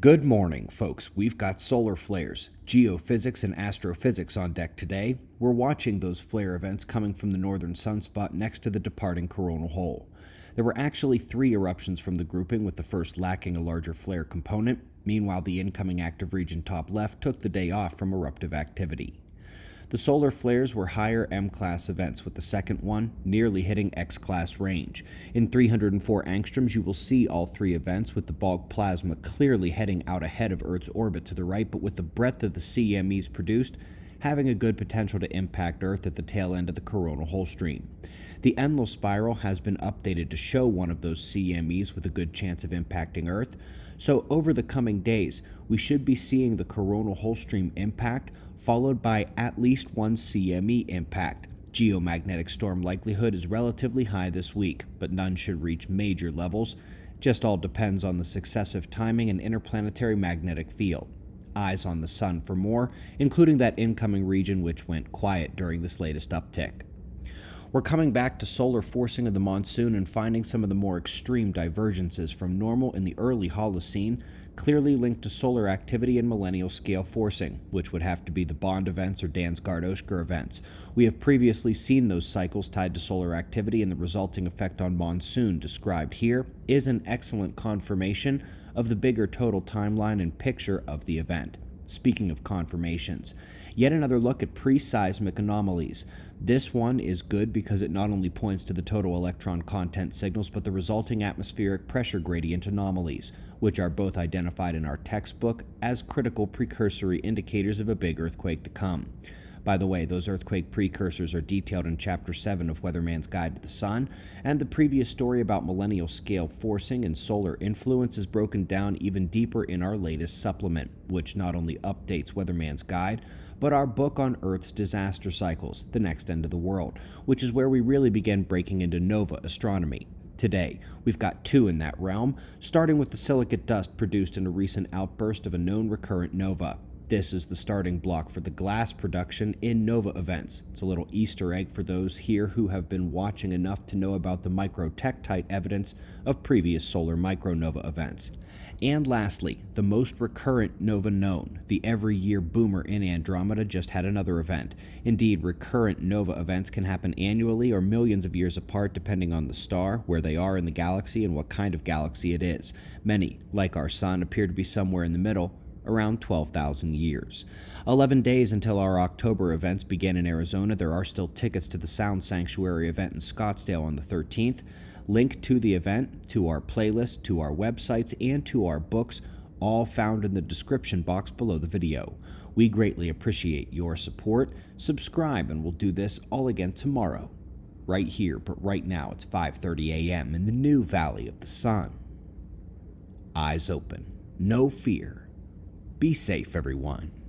Good morning, folks. We've got solar flares, geophysics, and astrophysics on deck today. We're watching those flare events coming from the northern sunspot next to the departing coronal hole. There were actually three eruptions from the grouping, with the first lacking a larger flare component. Meanwhile, the incoming active region top left took the day off from eruptive activity. The solar flares were higher M class events, with the second one nearly hitting X class range. In 304 angstroms, you will see all three events, with the bulk plasma clearly heading out ahead of Earth's orbit to the right, but with the breadth of the CMEs produced, having a good potential to impact Earth at the tail end of the coronal hole stream. The Enlil spiral has been updated to show one of those CMEs with a good chance of impacting Earth, so over the coming days, we should be seeing the coronal hole stream impact followed by at least one CME impact. Geomagnetic storm likelihood is relatively high this week, but none should reach major levels. Just all depends on the successive timing and interplanetary magnetic field. Eyes on the sun for more, including that incoming region which went quiet during this latest uptick. We're coming back to solar forcing of the monsoon and finding some of the more extreme divergences from normal in the early Holocene clearly linked to solar activity and millennial scale forcing, which would have to be the Bond events or Dansgaard-Oeschger events. We have previously seen those cycles tied to solar activity, and the resulting effect on monsoon described here is an excellent confirmation of the bigger total timeline and picture of the event. Speaking of confirmations, yet another look at pre seismic anomalies. This one is good because it not only points to the total electron content signals, but the resulting atmospheric pressure gradient anomalies, which are both identified in our textbook as critical precursory indicators of a big earthquake to come. By the way, those earthquake precursors are detailed in Chapter 7 of Weatherman's Guide to the Sun, and the previous story about millennial scale forcing and solar influence is broken down even deeper in our latest supplement, which not only updates Weatherman's Guide, but our book on Earth's disaster cycles, The Next End of the World, which is where we really begin breaking into nova astronomy today. We've got two in that realm, starting with the silicate dust produced in a recent outburst of a known recurrent nova. This is the starting block for the glass production in nova events. It's a little Easter egg for those here who have been watching enough to know about the microtektite evidence of previous solar micronova events. And lastly, the most recurrent nova known, the every year boomer in Andromeda, just had another event. Indeed, recurrent nova events can happen annually or millions of years apart depending on the star, where they are in the galaxy, and what kind of galaxy it is. Many, like our Sun, appear to be somewhere in the middle, around 12,000 years. 11 days until our October events begin in Arizona, there are still tickets to the Sound Sanctuary event in Scottsdale on the 13th. Link to the event, to our playlist, to our websites, and to our books, all found in the description box below the video. We greatly appreciate your support. Subscribe and we'll do this all again tomorrow. Right here, but right now it's 5:30 a.m. in the new Valley of the Sun. Eyes open, no fear. Be safe, everyone.